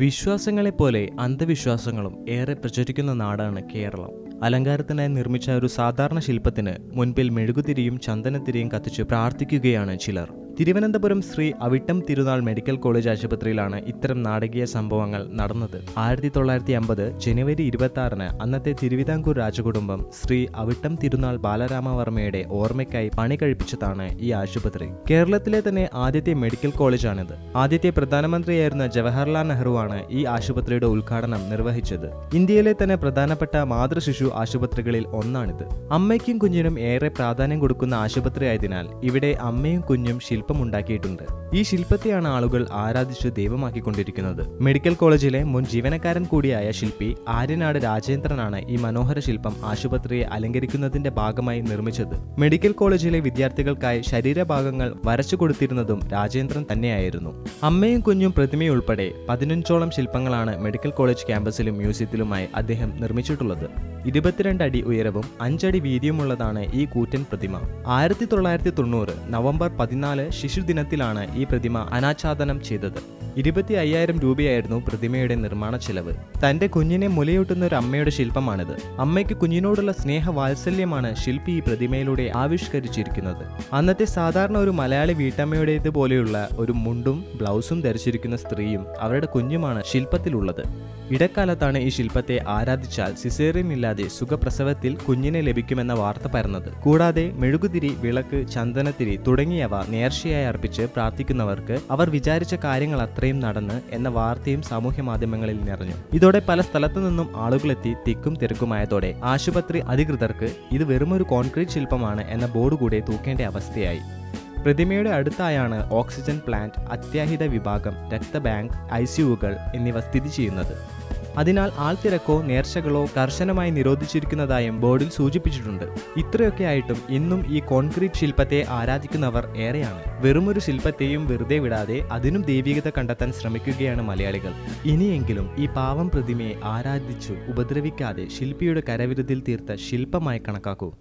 വിശ്വാസങ്ങളെപ്പോലെ അന്ധവിശ്വാസങ്ങളും ഏറെ പ്രചരിക്കുന്ന നാടാണ് കേരളം. അലങ്കാരത്തിനായി നിർമ്മിച്ച ഒരു സാധാരണ ശില്പത്തിന് മുൻപിൽ മെഴുകുതിരിയും ചന്ദനത്തിരിയും കത്തിച്ച് പ്രാർത്ഥിക്കുകയാണ് ചിലർ. തിരുവനന്തപുരം ശ്രീ അവിട്ടം തിരുനാൾ മെഡിക്കൽ കോളേജ് ആശുപത്രിയിലാണ് ഇത്തരം നാടകീയ സംഭവങ്ങൾ നടന്നത്. ആയിരത്തി തൊള്ളായിരത്തി അമ്പത് ജനുവരി ഇരുപത്തി ആറിന് അന്നത്തെ തിരുവിതാംകൂർ രാജകുടുംബം ശ്രീ അവിട്ടം തിരുനാൾ ബാലരാമവർമ്മയുടെ ഓർമ്മയ്ക്കായി പണി കഴിപ്പിച്ചതാണ് ഈ ആശുപത്രി. കേരളത്തിലെ തന്നെ ആദ്യത്തെ മെഡിക്കൽ കോളേജാണിത്. ആദ്യത്തെ പ്രധാനമന്ത്രിയായിരുന്ന ജവഹർലാൽ നെഹ്റുവാണ് ഈ ആശുപത്രിയുടെ ഉദ്ഘാടനം നിർവഹിച്ചത്. ഇന്ത്യയിലെ തന്നെ പ്രധാനപ്പെട്ട മാതൃശിശു ആശുപത്രികളിൽ ഒന്നാണിത്. അമ്മയ്ക്കും കുഞ്ഞിനും ഏറെ പ്രാധാന്യം കൊടുക്കുന്ന ആശുപത്രി ആയതിനാൽ ഇവിടെ അമ്മയും കുഞ്ഞും ശില്പമുണ്ടാക്കിയിട്ടുണ്ട് ഈ ശില്പത്തെയാണ് ആളുകൾ ആരാധിച്ച് ദൈവമാക്കിക്കൊണ്ടിരിക്കുന്നത്. മെഡിക്കൽ കോളേജിലെ മുൻ ജീവനക്കാരൻ കൂടിയായ ശില്പി ആര്യനാട് രാജേന്ദ്രനാണ് ഈ മനോഹര ശില്പം ആശുപത്രിയെ അലങ്കരിക്കുന്നതിന്റെ ഭാഗമായി നിർമ്മിച്ചത്. മെഡിക്കൽ കോളേജിലെ വിദ്യാർത്ഥികൾക്കായി ശരീരഭാഗങ്ങൾ വരച്ചു കൊടുത്തിരുന്നതും രാജേന്ദ്രൻ തന്നെയായിരുന്നു. അമ്മയും കുഞ്ഞും പ്രതിമയുൾപ്പെടെ പതിനഞ്ചോളം ശില്പങ്ങളാണ് മെഡിക്കൽ കോളേജ് ക്യാമ്പസിലും മ്യൂസിയത്തിലുമായി അദ്ദേഹം നിർമ്മിച്ചിട്ടുള്ളത്. ഇരുപത്തിരണ്ട് അടി ഉയരവും അഞ്ചടി വീതിയുമുള്ളതാണ് ഈ കൂറ്റൻ പ്രതിമ. ആയിരത്തി തൊള്ളായിരത്തി തൊണ്ണൂറ് നവംബർ പതിനാല് ശിശുദിനത്തിലാണ് ഈ പ്രതിമ അനാച്ഛാദനം ചെയ്തത്. ഇരുപത്തി അയ്യായിരം രൂപയായിരുന്നു പ്രതിമയുടെ നിർമ്മാണ ചെലവ്. തന്റെ കുഞ്ഞിനെ മുലയൂട്ടുന്ന ഒരു അമ്മയുടെ ശില്പമാണിത്. അമ്മയ്ക്ക് കുഞ്ഞിനോടുള്ള സ്നേഹ വാത്സല്യമാണ് ശില്പി ഈ പ്രതിമയിലൂടെ ആവിഷ്കരിച്ചിരിക്കുന്നത്. അന്നത്തെ സാധാരണ ഒരു മലയാളി വീട്ടമ്മയുടേതുപോലെയുള്ള ഒരു മുണ്ടും ബ്ലൗസും ധരിച്ചിരിക്കുന്ന സ്ത്രീയും അവരുടെ കുഞ്ഞുമാണ് ശില്പത്തിലുള്ളത്. ഇടക്കാലത്താണ് ഈ ശില്പത്തെ ആരാധിച്ചാൽ സിസേറിയൻ ഇല്ലാതെ സുഖപ്രസവത്തിൽ കുഞ്ഞിനെ ലഭിക്കുമെന്ന വാർത്ത പരന്നത്. കൂടാതെ മെഴുകുതിരി വിളക്ക് ചന്ദനത്തിരി തുടങ്ങിയവ നേർച്ചയായി അർപ്പിച്ച് പ്രാർത്ഥിക്കുന്നവർക്ക് അവർ വിചാരിച്ച കാര്യങ്ങൾ അത്രയും നടന്ന് എന്ന വാർത്തയും സാമൂഹ്യ മാധ്യമങ്ങളിൽ നിറഞ്ഞു. ഇതോടെ പല സ്ഥലത്തു നിന്നും ആളുകളെത്തി തിക്കും തിരക്കുമായതോടെ ആശുപത്രി അധികൃതർക്ക് ഇത് വെറുമൊരു കോൺക്രീറ്റ് ശില്പമാണ് എന്ന ബോർഡ് കൂടെ തൂക്കേണ്ട അവസ്ഥയായി. പ്രതിമയുടെ അടുത്തായാണ് ഓക്സിജൻ പ്ലാന്റ് അത്യാഹിത വിഭാഗം രക്തബാങ്ക് ഐ സിയുകൾ എന്നിവ സ്ഥിതി ചെയ്യുന്നത്. അതിനാൽ ആൾത്തിരക്കോ നേർച്ചകളോ കർശനമായി നിരോധിച്ചിരിക്കുന്നതായും ബോർഡിൽ സൂചിപ്പിച്ചിട്ടുണ്ട്. ഇത്രയൊക്കെ ആയിട്ടും ഇന്നും ഈ കോൺക്രീറ്റ് ശില്പത്തെ ആരാധിക്കുന്നവർ ഏറെയാണ്. വെറുമൊരു ശില്പത്തെയും വെറുതെ വിടാതെ അതിനും ദൈവികത കണ്ടെത്താൻ ശ്രമിക്കുകയാണ് മലയാളികൾ. ഇനിയെങ്കിലും ഈ പാവം പ്രതിമയെ ആരാധിച്ചു ഉപദ്രവിക്കാതെ ശില്പിയുടെ കരവിരുതിൽ തീർത്ത ശില്പമായി കണക്കാക്കൂ.